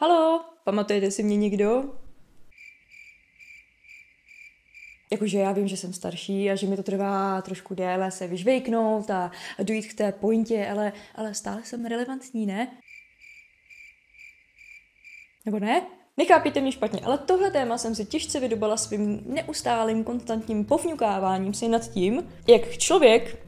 Halo, pamatujete si mě někdo? Jakože já vím, že jsem starší a že mi to trvá trošku déle se vyžvejknout a, dojít k té pointě, ale, ale stále jsem relevantní, ne? Nebo ne? Nechápíte mě špatně, ale tohle téma jsem si těžce vydobala svým neustálým, konstantním povňukáváním si nad tím, jak člověk,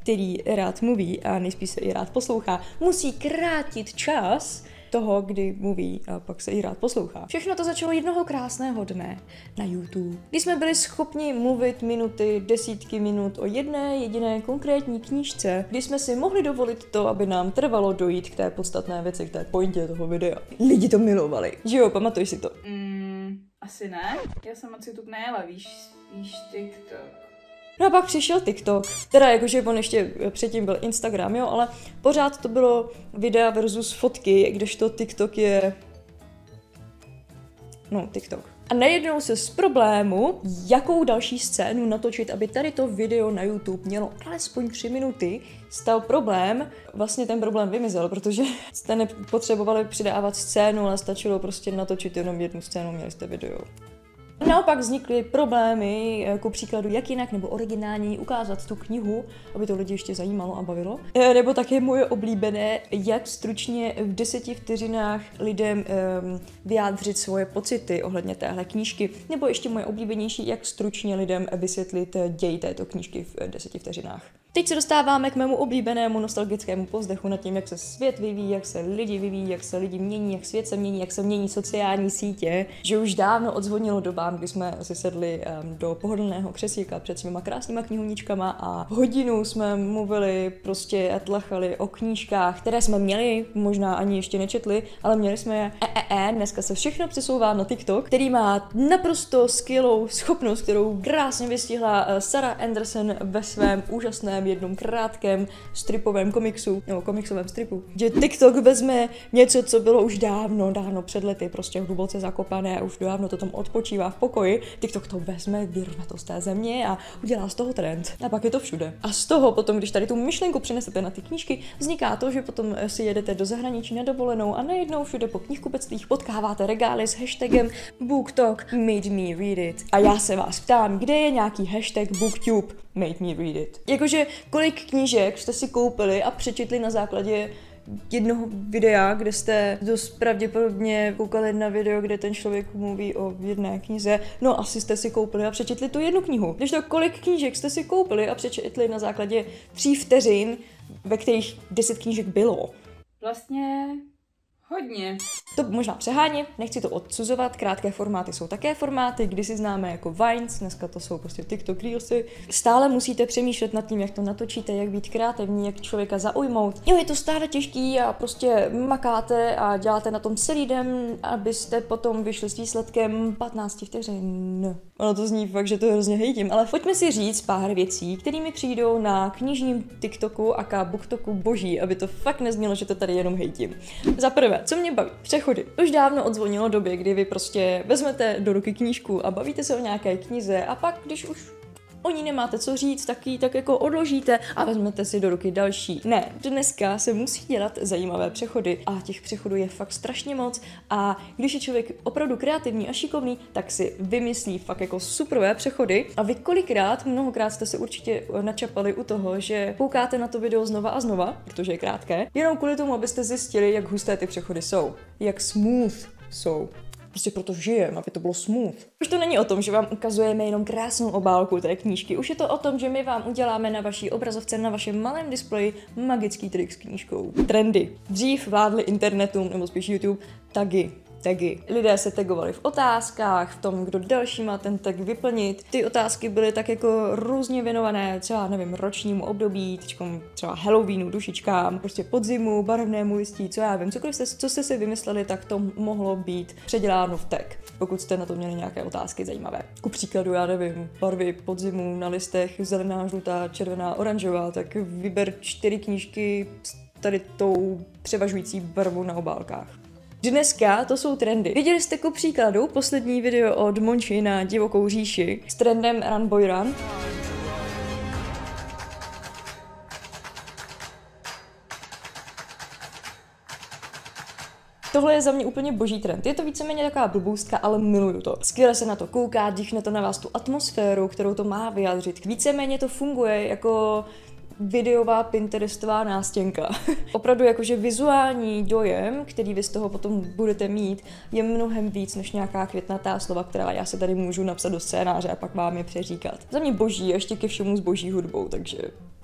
který rád mluví a nejspíš se i rád poslouchá, musí krátit čas toho, kdy mluví a pak se i rád poslouchá. Všechno to začalo jednoho krásného dne na YouTube, kdy jsme byli schopni mluvit minuty, desítky minut o jedné jediné konkrétní knížce, kdy jsme si mohli dovolit to, aby nám trvalo dojít k té podstatné věci, k té pointě toho videa. Lidi to milovali. Že jo, pamatuješ si to? Mm, asi ne. Já jsem moc YouTube nejela, víš, víš TikTok. No a pak přišel TikTok, teda jakože on ještě předtím byl Instagram, jo, ale pořád to bylo videa versus fotky, kdežto TikTok je... No, TikTok. A najednou se z problému, jakou další scénu natočit, aby tady to video na YouTube mělo alespoň 3 minuty, stal problém, vlastně ten problém vymizel, protože jste nepotřebovali přidávat scénu, ale stačilo prostě natočit jenom jednu scénu, měli jste video. Naopak vznikly problémy, jako příkladu, jak jinak nebo originální ukázat tu knihu, aby to lidi ještě zajímalo a bavilo. E, nebo také moje oblíbené, jak stručně v deseti vteřinách lidem um, vyjádřit svoje pocity ohledně téhle knížky. Nebo ještě moje oblíbenější, jak stručně lidem vysvětlit děj této knížky v deseti vteřinách. Teď se dostáváme k mému oblíbenému nostalgickému povzdechu nad tím, jak se svět vyvíjí, jak se lidi vyvíjí, jak se lidi mění, jak svět se mění, jak se mění sociální sítě, že už dávno odzvonilo kdy jsme si sedli do pohodlného křesíka před svýma krásnýma knihovničkama a hodinu jsme mluvili, prostě tlachali o knížkách, které jsme měli, možná ani ještě nečetli, ale měli jsme je e, e, e. Dneska se všechno přesouvá na TikTok, který má naprosto skvělou schopnost, kterou krásně vystihla eh, Sarah Anderson ve svém úžasném jednom krátkém stripovém komiksu, nebo komiksovém stripu, že TikTok vezme něco, co bylo už dávno, dávno před lety, prostě hluboce zakopané a už dávno to tam odpočívá v pokoji, TikTok to vezme, vyrve to z té země a udělá z toho trend. A pak je to všude. A z toho potom, když tady tu myšlenku přinesete na ty knížky, vzniká to, že potom si jedete do zahraničí na dovolenou a najednou všude po knihkupectvích potkáváte regály s hashtagem BookTok Made Me Read It. A já se vás ptám, kde je nějaký hashtag BookTube Made Me Read It? Jakože kolik knížek jste si koupili a přečetli na základě jednoho videa, kde jste dost pravděpodobně koukali na video, kde ten člověk mluví o jedné knize. No, asi jste si koupili a přečetli tu jednu knihu. Když to kolik knížek jste si koupili a přečetli na základě tří vteřin, ve kterých deset knížek bylo. Vlastně Hodně. To možná přeháním, nechci to odsuzovat, krátké formáty jsou také formáty, kdy si známe jako Vines, dneska to jsou prostě TikTok Reelsy. Stále musíte přemýšlet nad tím, jak to natočíte, jak být kreativní, jak člověka zaujmout. Jo, je to stále těžký a prostě makáte a děláte na tom celý den, abyste potom vyšli s výsledkem 15 vteřin. Ono to zní fakt, že to hrozně hejtím, ale pojďme si říct pár věcí, kterými přijdou na knižním TikToku a BookToku boží, aby to fakt neznělo, že to tady jenom hejtím. Za prvé, co mě baví? Přechody. Už dávno odzvonilo době, kdy vy prostě vezmete do ruky knížku a bavíte se o nějaké knize a pak, když už o ní nemáte co říct, tak ji tak jako odložíte a vezmete si do ruky další. Ne, dneska se musí dělat zajímavé přechody a těch přechodů je fakt strašně moc a když je člověk opravdu kreativní a šikovný, tak si vymyslí fakt jako superové přechody a vy kolikrát, mnohokrát jste se určitě načapali u toho, že koukáte na to video znova a znova, protože je krátké, jenom kvůli tomu, abyste zjistili, jak husté ty přechody jsou, jak smooth jsou. Prostě proto žijem, aby to bylo smooth. Už to není o tom, že vám ukazujeme jenom krásnou obálku té knížky, už je to o tom, že my vám uděláme na vaší obrazovce, na vašem malém displeji magický trik s knížkou. Trendy. Dřív vládly internetu, nebo spíš YouTube, tagy tagy. Lidé se tagovali v otázkách, v tom, kdo další má ten tag vyplnit. Ty otázky byly tak jako různě věnované, třeba nevím, ročnímu období, teďkom třeba Halloweenu, dušičkám, prostě podzimu, barevnému listí, co já vím, cokoliv jste, co jste si vymysleli, tak to mohlo být předěláno v tag, pokud jste na to měli nějaké otázky zajímavé. Ku příkladu, já nevím, barvy podzimu na listech, zelená, žlutá, červená, oranžová, tak vyber čtyři knížky s tady tou převažující barvou na obálkách. Dneska to jsou trendy. Viděli jste ku příkladu poslední video od Monči na divokou říši s trendem Run Boy Run? Tohle je za mě úplně boží trend. Je to víceméně taková blbůstka, ale miluju to. Skvěle se na to kouká, dýchne to na vás tu atmosféru, kterou to má vyjádřit. Víceméně to funguje jako videová Pinterestová nástěnka. Opravdu jakože vizuální dojem, který vy z toho potom budete mít, je mnohem víc než nějaká květnatá slova, která já se tady můžu napsat do scénáře a pak vám je přeříkat. Za mě boží, ještě ke všemu s boží hudbou, takže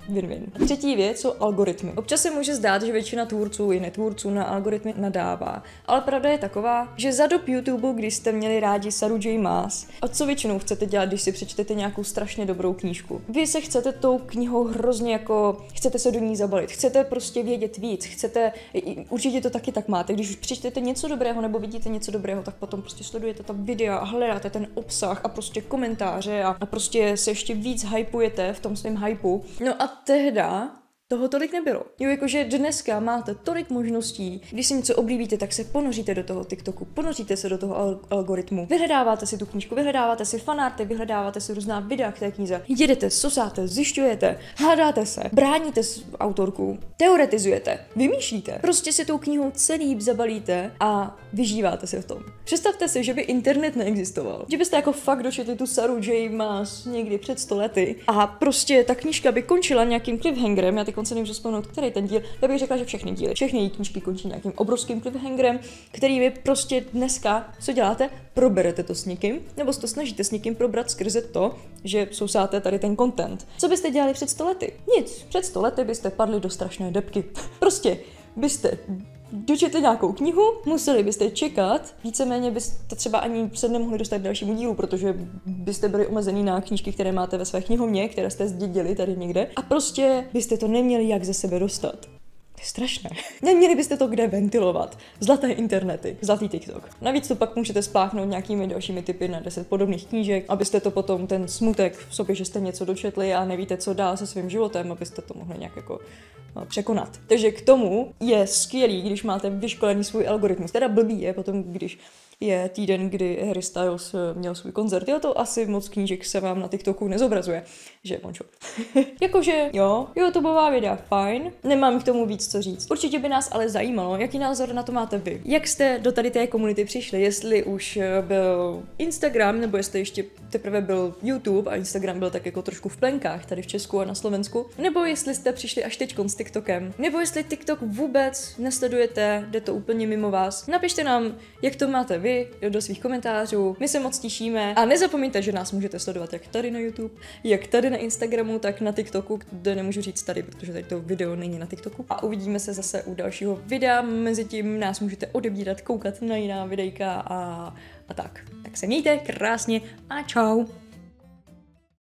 Win-win. Třetí věc jsou algoritmy. Občas se může zdát, že většina tvůrců i netvůrců na algoritmy nadává, ale pravda je taková, že za dob YouTube, když jste měli rádi Saru J. Maas, a co většinou chcete dělat, když si přečtete nějakou strašně dobrou knížku? Vy se chcete tou knihou hrozně jako, chcete se do ní zabalit, chcete prostě vědět víc, chcete, určitě to taky tak máte, když už přečtete něco dobrého nebo vidíte něco dobrého, tak potom prostě sledujete ta videa a hledáte ten obsah a prostě komentáře a, a prostě se ještě víc hypujete v tom svém hypu. No a tehda toho tolik nebylo. Jo, jakože dneska máte tolik možností, když si něco oblíbíte, tak se ponoříte do toho TikToku, ponoříte se do toho al- algoritmu, vyhledáváte si tu knížku, vyhledáváte si fanarty, vyhledáváte si různá videa k té knize, jedete, sosáte, zjišťujete, hádáte se, bráníte autorku, teoretizujete, vymýšlíte, prostě si tou knihou celý zabalíte a vyžíváte se v tom. Představte si, že by internet neexistoval, že byste jako fakt dočetli tu Saru J. Maas někdy před sto lety a prostě ta knížka by končila nějakým cliffhangerem, já teď se nemůžu vzpomenout, který ten díl. Já bych řekla, že všechny díly, všechny její knížky končí nějakým obrovským cliffhangerem, který vy prostě dneska, co děláte, proberete to s někým, nebo to snažíte s někým probrat skrze to, že sousáte tady ten content. Co byste dělali před sto lety? Nic. Před sto lety byste padli do strašné depky. prostě byste dočetli nějakou knihu, museli byste čekat, víceméně byste třeba ani se nemohli dostat k dalšímu dílu, protože byste byli omezený na knížky, které máte ve své knihovně, které jste zdědili tady někde a prostě byste to neměli jak ze sebe dostat. To je strašné. Neměli byste to kde ventilovat. Zlaté internety, zlatý TikTok. Navíc to pak můžete spláchnout nějakými dalšími typy na 10 podobných knížek, abyste to potom ten smutek v sobě, že jste něco dočetli a nevíte, co dál se svým životem, abyste to mohli nějak jako no, překonat. Takže k tomu je skvělý, když máte vyškolený svůj algoritmus. Teda blbý je potom, když je týden, kdy Harry Styles eh, měl svůj koncert. Jo, to asi moc knížek se vám na TikToku nezobrazuje, že Pončo. Jakože, jo, YouTubeová videa, fajn, nemám k tomu víc co říct. Určitě by nás ale zajímalo, jaký názor na to máte vy. Jak jste do tady té komunity přišli, jestli už eh, byl Instagram, nebo jestli ještě teprve byl YouTube a Instagram byl tak jako trošku v plenkách tady v Česku a na Slovensku, nebo jestli jste přišli až teď s TikTokem, nebo jestli TikTok vůbec nesledujete, jde to úplně mimo vás. Napište nám, jak to máte vy do svých komentářů. My se moc těšíme a nezapomeňte, že nás můžete sledovat jak tady na YouTube, jak tady na Instagramu, tak na TikToku, kde nemůžu říct tady, protože tady to video není na TikToku. A uvidíme se zase u dalšího videa. Mezitím nás můžete odebírat, koukat na jiná videjka a, a tak. Tak se mějte krásně a čau.